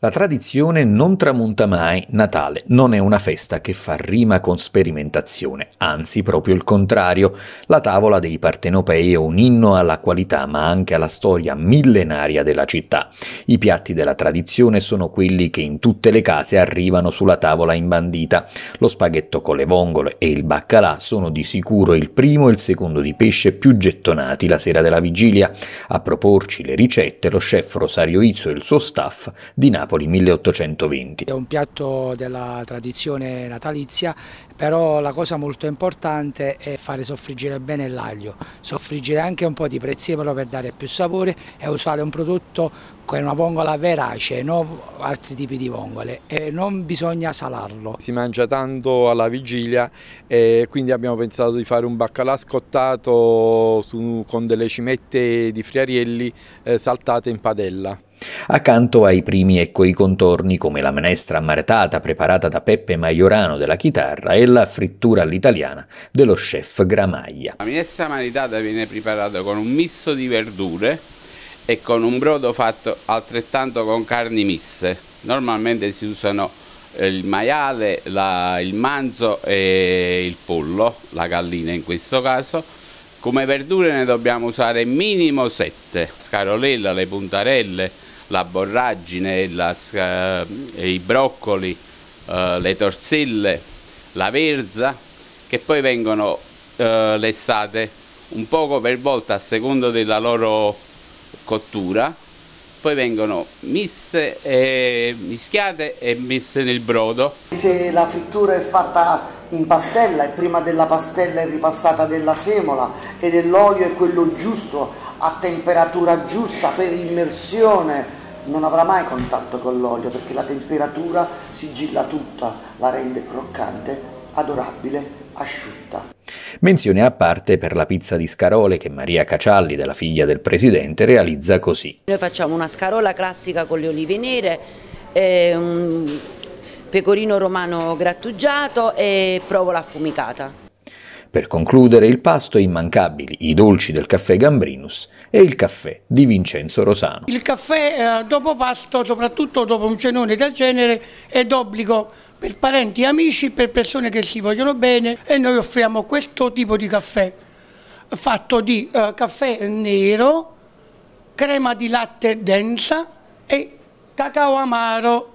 La tradizione non tramonta mai, Natale non è una festa che fa rima con sperimentazione, anzi proprio il contrario. La tavola dei partenopei è un inno alla qualità ma anche alla storia millenaria della città. I piatti della tradizione sono quelli che in tutte le case arrivano sulla tavola imbandita. Lo spaghetto con le vongole e il baccalà sono di sicuro il primo e il secondo di pesce più gettonati la sera della vigilia. A proporci le ricette lo chef Rosario Izzo e il suo staff di Napoli Napoli 1820. È un piatto della tradizione natalizia, però la cosa molto importante è fare soffriggere bene l'aglio, soffriggere anche un po' di prezzemolo per dare più sapore e usare un prodotto con una vongola verace, non altri tipi di vongole e non bisogna salarlo. Si mangia tanto alla vigilia e quindi abbiamo pensato di fare un baccalà scottato su, con delle cimette di friarielli eh, saltate in padella. Accanto ai primi ecco i contorni come la menestra ammaretata preparata da Peppe Maiorano della chitarra e la frittura all'italiana dello chef Gramaglia. La minestra maritata viene preparata con un misto di verdure e con un brodo fatto altrettanto con carni misse. Normalmente si usano eh, il maiale, la, il manzo e il pollo, la gallina in questo caso. Come verdure ne dobbiamo usare minimo 7, scarolella, le puntarelle, la borragine, la, eh, i broccoli, eh, le torselle, la verza, che poi vengono eh, lessate un poco per volta a secondo della loro cottura, poi vengono misse, e mischiate e messe nel brodo. Se la frittura è fatta in pastella e prima della pastella è ripassata della semola e dell'olio è quello giusto a temperatura giusta per immersione non avrà mai contatto con l'olio perché la temperatura sigilla tutta, la rende croccante, adorabile, asciutta. Menzione a parte per la pizza di scarole che Maria Cacialli, della figlia del presidente, realizza così. Noi facciamo una scarola classica con le olive nere, eh, un pecorino romano grattugiato e provola affumicata. Per concludere il pasto immancabili i dolci del caffè Gambrinus e il caffè di Vincenzo Rosano. Il caffè eh, dopo pasto, soprattutto dopo un cenone del genere, è d'obbligo per parenti e amici, per persone che si vogliono bene e noi offriamo questo tipo di caffè fatto di eh, caffè nero, crema di latte densa e cacao amaro